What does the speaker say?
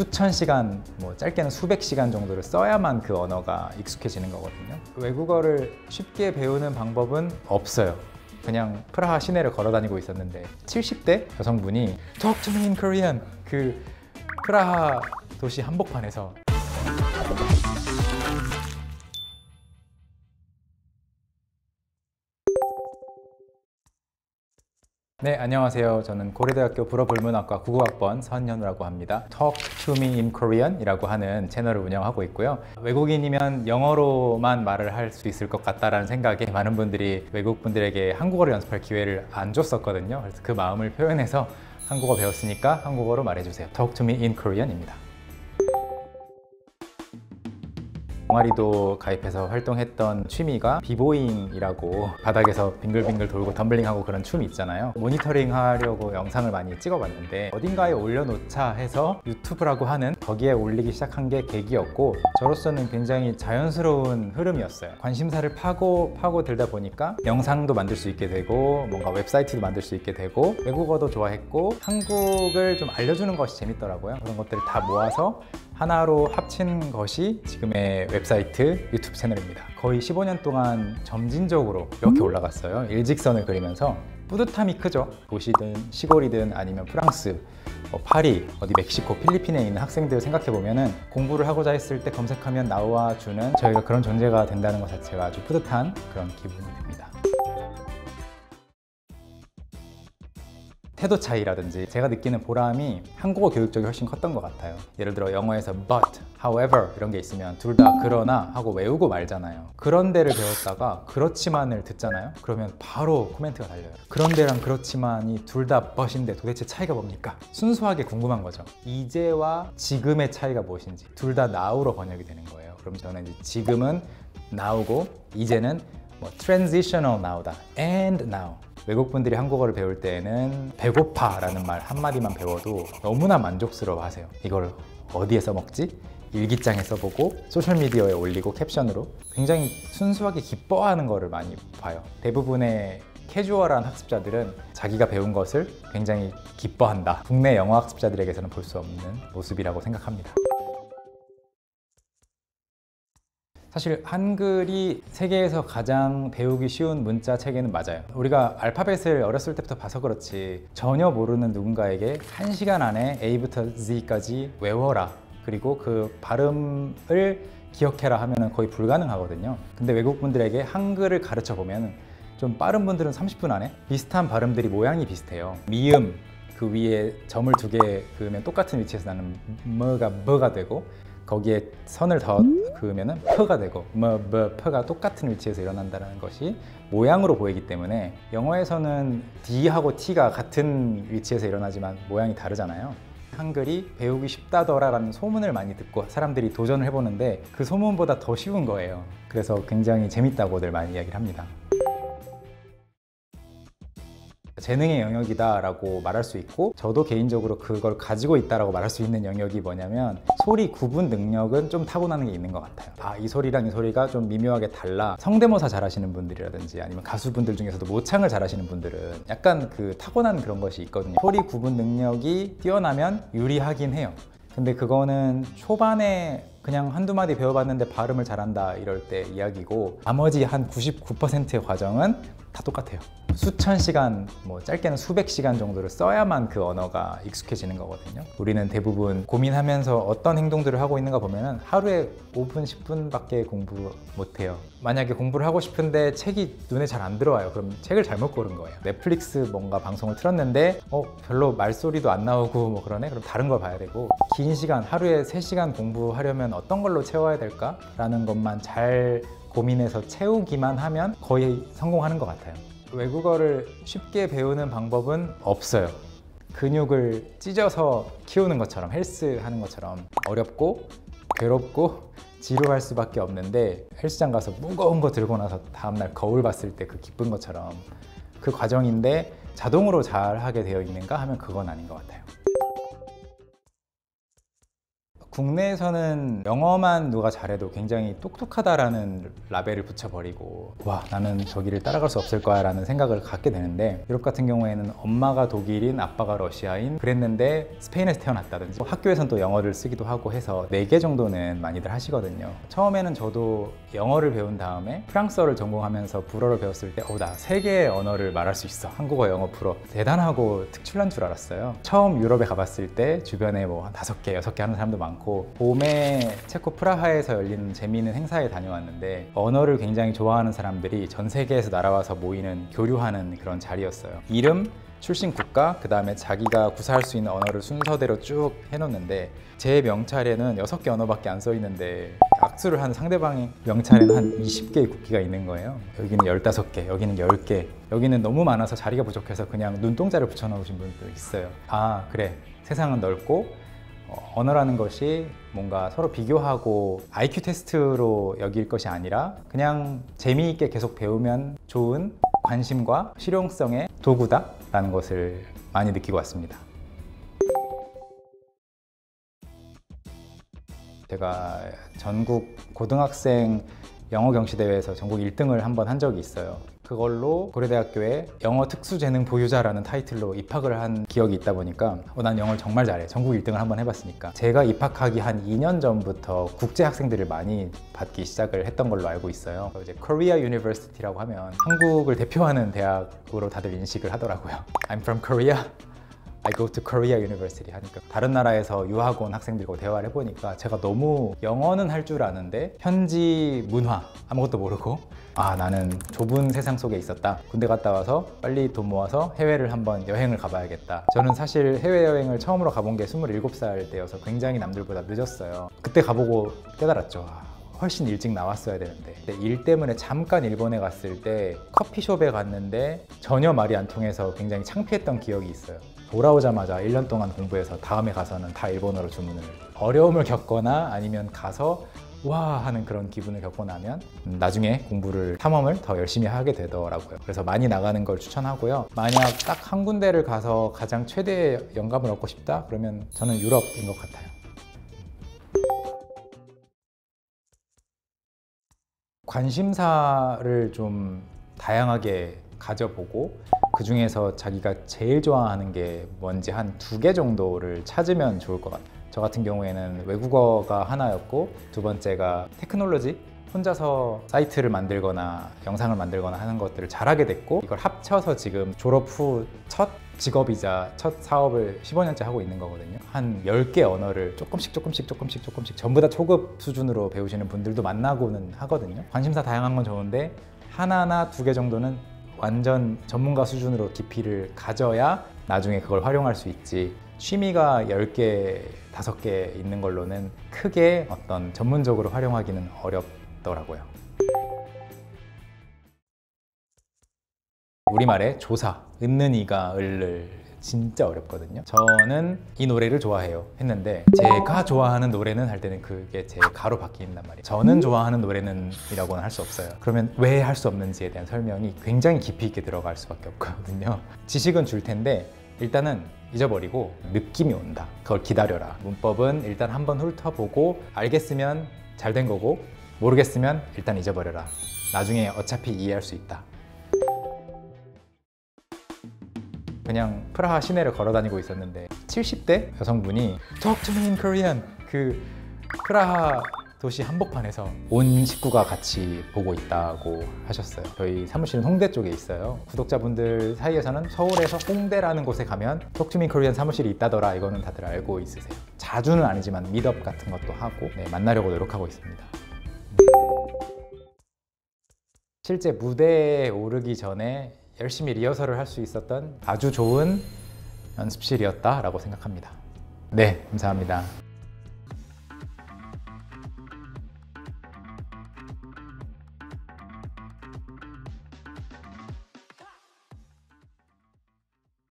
수천 시간, 뭐 짧게는 수백 시간 정도를 써야만 그 언어가 익숙해지는 거거든요. 외국어를 쉽게 배우는 방법은 없어요. 그냥 프라하 시내를 걸어 다니고 있었는데 70대 여성분이 Talk to me in Korean 그 프라하 도시 한복판에서 네, 안녕하세요. 저는 고려대학교 불어불문학과 구구학번 선현우라고 합니다. Talk to me in Korean 이라고 하는 채널을 운영하고 있고요. 외국인이면 영어로만 말을 할 수 있을 것 같다라는 생각에 많은 분들이 외국 분들에게 한국어를 연습할 기회를 안 줬었거든요. 그래서 그 마음을 표현해서 한국어 배웠으니까 한국어로 말해주세요. Talk to me in Korean입니다. 동아리도 가입해서 활동했던 취미가 b-boying이라고 바닥에서 빙글빙글 돌고 덤블링하고 그런 춤이 있잖아요. 모니터링 하려고 영상을 많이 찍어봤는데 어딘가에 올려놓자 해서 유튜브라고 하는 거기에 올리기 시작한 게 계기였고 저로서는 굉장히 자연스러운 흐름이었어요. 관심사를 파고 파고 들다 보니까 영상도 만들 수 있게 되고 뭔가 웹사이트도 만들 수 있게 되고 외국어도 좋아했고 한국을 좀 알려주는 것이 재밌더라고요. 그런 것들을 다 모아서 하나로 합친 것이 지금의 웹사이트 유튜브 채널입니다. 거의 15년 동안 점진적으로 이렇게 올라갔어요. 일직선을 그리면서 뿌듯함이 크죠. 도시든 시골이든 아니면 프랑스 뭐 파리, 어디 멕시코, 필리핀에 있는 학생들 생각해보면 공부를 하고자 했을 때 검색하면 나와 주는 저희가 그런 존재가 된다는 것 자체가 아주 뿌듯한 그런 기분이 듭니다 태도 차이라든지 제가 느끼는 보람이 한국어 교육 쪽이 훨씬 컸던 것 같아요. 예를 들어 영어에서 but, however 이런 게 있으면 둘 다 그러나 하고 외우고 말잖아요. 그런 데를 배웠다가 그렇지만을 듣잖아요? 그러면 바로 코멘트가 달려요. 그런데랑 그렇지만이 둘 다 but인데 도대체 차이가 뭡니까? 순수하게 궁금한 거죠. 이제와 지금의 차이가 무엇인지 둘 다 now로 번역이 되는 거예요. 그럼 저는 이제 지금은 now고 이제는 뭐 transitional now다. and now 외국 분들이 한국어를 배울 때에는 배고파 라는 말 한마디만 배워도 너무나 만족스러워 하세요. 이걸 어디에 써먹지? 일기장에 써보고 소셜미디어에 올리고 캡션으로 굉장히 순수하게 기뻐하는 것을 많이 봐요. 대부분의 캐주얼한 학습자들은 자기가 배운 것을 굉장히 기뻐한다. 국내 영어 학습자들에게서는 볼 수 없는 모습이라고 생각합니다. 사실 한글이 세계에서 가장 배우기 쉬운 문자 체계는 맞아요. 우리가 알파벳을 어렸을 때부터 봐서 그렇지 전혀 모르는 누군가에게 한시간 안에 A부터 Z까지 외워라. 그리고 그 발음을 기억해라 하면 거의 불가능하거든요. 근데 외국분들에게 한글을 가르쳐 보면 좀 빠른 분들은 30분 안에 비슷한 발음들이 모양이 비슷해요. 미음 그 위에 점을 두 개 그으면 똑같은 위치에서 나는 뭐가 뭐가 되고 거기에 선을 더 그으면 퍼가 되고 뭐, 뭐, 퍼가 똑같은 위치에서 일어난다는 것이 모양으로 보이기 때문에 영어에서는 D하고 T가 같은 위치에서 일어나지만 모양이 다르잖아요. 한글이 배우기 쉽다더라라는 소문을 많이 듣고 사람들이 도전을 해보는데 그 소문보다 더 쉬운 거예요. 그래서 굉장히 재밌다고들 많이 이야기를 합니다 재능의 영역이다라고 말할 수 있고 저도 개인적으로 그걸 가지고 있다라고 말할 수 있는 영역이 뭐냐면 소리 구분 능력은 좀 타고나는 게 있는 것 같아요. 아 이 소리랑 이 소리가 좀 미묘하게 달라. 성대모사 잘하시는 분들이라든지 아니면 가수분들 중에서도 모창을 잘하시는 분들은 약간 그 타고난 그런 것이 있거든요. 소리 구분 능력이 뛰어나면 유리하긴 해요. 근데 그거는 초반에 그냥 한두 마디 배워봤는데 발음을 잘한다 이럴 때 이야기고 나머지 한 99%의 과정은 다 똑같아요. 수천 시간, 뭐 짧게는 수백 시간 정도를 써야만 그 언어가 익숙해지는 거거든요. 우리는 대부분 고민하면서 어떤 행동들을 하고 있는가 보면 하루에 5분, 10분밖에 공부 못해요. 만약에 공부를 하고 싶은데 책이 눈에 잘 안 들어와요. 그럼 책을 잘못 고른 거예요. 넷플릭스 뭔가 방송을 틀었는데 어 별로 말소리도 안 나오고 뭐 그러네? 그럼 다른 걸 봐야 되고 긴 시간 하루에 3시간 공부하려면 어떤 걸로 채워야 될까? 라는 것만 잘 고민해서 채우기만 하면 거의 성공하는 것 같아요. 외국어를 쉽게 배우는 방법은 없어요. 근육을 찢어서 키우는 것처럼 헬스 하는 것처럼 어렵고 괴롭고 지루할 수밖에 없는데 헬스장 가서 무거운 거 들고 나서 다음날 거울 봤을 때 그 기쁜 것처럼 그 과정인데 자동으로 잘 하게 되어 있는가 하면 그건 아닌 것 같아요 국내에서는 영어만 누가 잘해도 굉장히 똑똑하다라는 라벨을 붙여버리고 와 나는 저기를 따라갈 수 없을 거야 라는 생각을 갖게 되는데 유럽 같은 경우에는 엄마가 독일인 아빠가 러시아인 그랬는데 스페인에서 태어났다든지 학교에선 또 영어를 쓰기도 하고 해서 네개 정도는 많이들 하시거든요. 처음에는 저도 영어를 배운 다음에 프랑스어를 전공하면서 불어를 배웠을 때 어나세 개의 언어를 말할 수 있어. 한국어 영어 불어. 대단하고 특출난 줄 알았어요. 처음 유럽에 가봤을 때 주변에 뭐한 다섯 개 여섯 개 하는 사람도 많고 봄에 체코 프라하에서 열리는 재미있는 행사에 다녀왔는데 언어를 굉장히 좋아하는 사람들이 전 세계에서 날아와서 모이는 교류하는 그런 자리였어요 이름 출신 국가, 그 다음에 자기가 구사할 수 있는 언어를 순서대로 쭉 해놓는데 제 명찰에는 여섯 개 언어밖에 안 써 있는데 악수를 한 상대방의 명찰에는 한 20개의 국기가 있는 거예요. 여기는 15개, 여기는 10개, 여기는 너무 많아서 자리가 부족해서 그냥 눈동자를 붙여놓으신 분도 있어요. 아, 그래. 세상은 넓고 어, 언어라는 것이 뭔가 서로 비교하고 IQ 테스트로 여길 것이 아니라 그냥 재미있게 계속 배우면 좋은 관심과 실용성의 도구다라는 것을 많이 느끼고 왔습니다. 제가 전국 고등학생 영어 경시 대회에서 전국 1등을 한 번 한 적이 있어요. 그걸로 고려대학교에 영어 특수재능 보유자라는 타이틀로 입학을 한 기억이 있다 보니까 어, 난 영어를 정말 잘해. 전국 1등을 한번 해봤으니까. 제가 입학하기 한 2년 전부터 국제 학생들을 많이 받기 시작을 했던 걸로 알고 있어요. 이제 Korea University라고 하면 한국을 대표하는 대학으로 다들 인식을 하더라고요. I'm from Korea. I go to Korea University 하니까 다른 나라에서 유학 온 학생들과 대화를 해보니까 제가 너무 영어는 할 줄 아는데 현지 문화 아무것도 모르고 아 나는 좁은 세상 속에 있었다. 군대 갔다 와서 빨리 돈 모아서 해외를 한번 여행을 가봐야겠다. 저는 사실 해외여행을 처음으로 가본 게 27살 때여서 굉장히 남들보다 늦었어요. 그때 가보고 깨달았죠. 아, 훨씬 일찍 나왔어야 되는데. 일 때문에 잠깐 일본에 갔을 때 커피숍에 갔는데 전혀 말이 안 통해서 굉장히 창피했던 기억이 있어요. 돌아오자마자 1년 동안 공부해서 다음에 가서는 다 일본어로 주문을 어려움을 겪거나 아니면 가서 와 하는 그런 기분을 겪고 나면 나중에 공부를 탐험을 더 열심히 하게 되더라고요. 그래서 많이 나가는 걸 추천하고요. 만약 딱 한 군데를 가서 가장 최대의 영감을 얻고 싶다? 그러면 저는 유럽인 것 같아요 관심사를 좀 다양하게 가져보고 그 중에서 자기가 제일 좋아하는 게 뭔지 한 두 개 정도를 찾으면 좋을 것 같아요. 저 같은 경우에는 외국어가 하나였고 두 번째가 테크놀로지 혼자서 사이트를 만들거나 영상을 만들거나 하는 것들을 잘하게 됐고 이걸 합쳐서 지금 졸업 후 첫 직업이자 첫 사업을 15년째 하고 있는 거거든요. 한 10개 언어를 조금씩 조금씩 조금씩 조금씩 전부 다 초급 수준으로 배우시는 분들도 만나고는 하거든요. 관심사 다양한 건 좋은데 하나나 두 개 정도는 완전 전문가 수준으로 깊이를 가져야 나중에 그걸 활용할 수 있지. 취미가 10개, 5개 있는 걸로는 크게 어떤 전문적으로 활용하기는 어렵 더라고요. 우리말에 조사, 있는 이가 을을 진짜 어렵거든요. 저는 이 노래를 좋아해요 했는데 제가 좋아하는 노래는 할 때는 그게 제 가로 바뀐단 말이에요. 저는 좋아하는 노래는 이라고는 할 수 없어요. 그러면 왜 할 수 없는지에 대한 설명이 굉장히 깊이 있게 들어갈 수밖에 없거든요. 지식은 줄 텐데 일단은 잊어버리고 느낌이 온다. 그걸 기다려라. 문법은 일단 한번 훑어보고 알겠으면 잘 된 거고 모르겠으면 일단 잊어버려라. 나중에 어차피 이해할 수 있다. 그냥 프라하 시내를 걸어 다니고 있었는데 70대 여성분이 Talk to me in Korean. 그 프라하 도시 한복판에서 온 식구가 같이 보고 있다고 하셨어요. 저희 사무실은 홍대 쪽에 있어요. 구독자분들 사이에서는 서울에서 홍대라는 곳에 가면 톡투미 코리안 사무실이 있다더라. 이거는 다들 알고 있으세요. 자주는 아니지만 미덥 같은 것도 하고 네, 만나려고 노력하고 있습니다 실제 무대에 오르기 전에 열심히 리허설을 할 수 있었던 아주 좋은 연습실이었다라고 생각합니다. 네 감사합니다